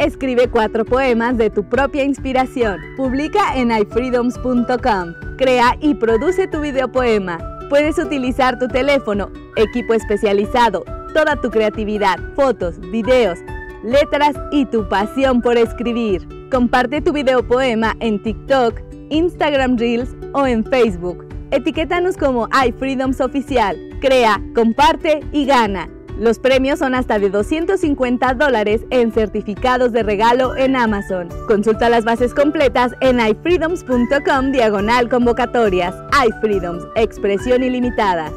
Escribe cuatro poemas de tu propia inspiración. Publica en iFreedoms.com. Crea y produce tu videopoema. Puedes utilizar tu teléfono, equipo especializado, toda tu creatividad, fotos, videos, letras y tu pasión por escribir. Comparte tu videopoema en TikTok, Instagram Reels o en Facebook. Etiquétanos como iFreedoms Oficial. Crea, comparte y gana. Los premios son hasta de 250 dólares en certificados de regalo en Amazon. Consulta las bases completas en iFreedoms.com diagonal convocatorias. iFreedoms, expresión ilimitada.